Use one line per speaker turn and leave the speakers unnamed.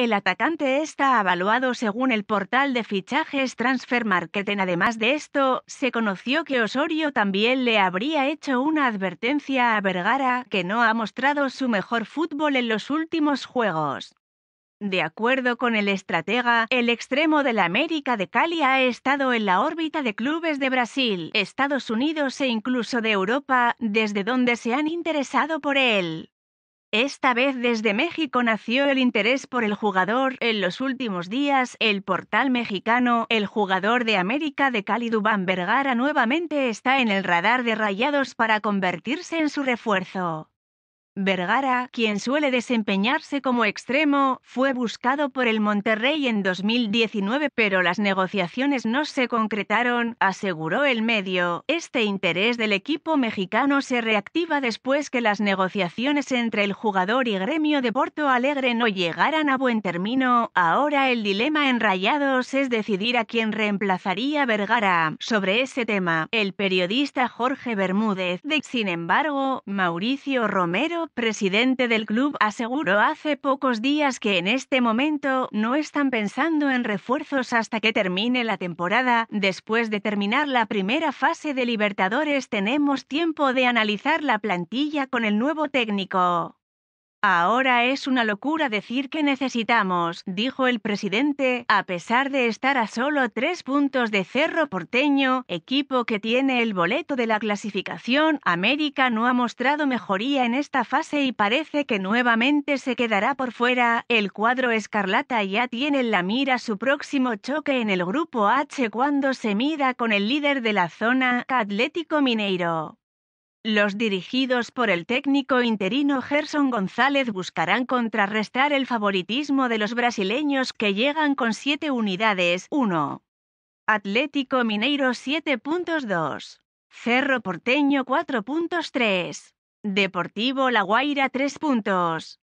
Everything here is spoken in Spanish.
El atacante está evaluado según el portal de fichajes Transfer Market. Además de esto, se conoció que Osorio también le habría hecho una advertencia a Vergara que no ha mostrado su mejor fútbol en los últimos juegos. De acuerdo con el estratega, el extremo de la América de Cali ha estado en la órbita de clubes de Brasil, Estados Unidos e incluso de Europa, desde donde se han interesado por él. Esta vez desde México nació el interés por el jugador. En los últimos días, el portal mexicano, el jugador de América de Cali Dubán Vergara nuevamente está en el radar de Rayados para convertirse en su refuerzo. Vergara, quien suele desempeñarse como extremo, fue buscado por el Monterrey en 2019, pero las negociaciones no se concretaron, aseguró el medio. Este interés del equipo mexicano se reactiva después que las negociaciones entre el jugador y gremio de Porto Alegre no llegaran a buen término. Ahora el dilema en Rayados es decidir a quién reemplazaría Vergara. Sobre ese tema, el periodista Jorge Bermúdez, de, sin embargo, Mauricio Presidente del club, aseguró hace pocos días que en este momento no están pensando en refuerzos hasta que termine la temporada. Después de terminar la primera fase de Libertadores tenemos tiempo de analizar la plantilla con el nuevo técnico. Ahora es una locura decir que necesitamos, dijo el presidente, a pesar de estar a solo tres puntos de Cerro Porteño, equipo que tiene el boleto de la clasificación. América no ha mostrado mejoría en esta fase y parece que nuevamente se quedará por fuera. El cuadro escarlata ya tiene en la mira su próximo choque en el grupo H cuando se mida con el líder de la zona, Atlético Mineiro. Los dirigidos por el técnico interino Gerson González buscarán contrarrestar el favoritismo de los brasileños que llegan con 7 unidades. 1. Atlético Mineiro 7.2. Cerro Porteño 4.3. Deportivo La Guaira 3 puntos.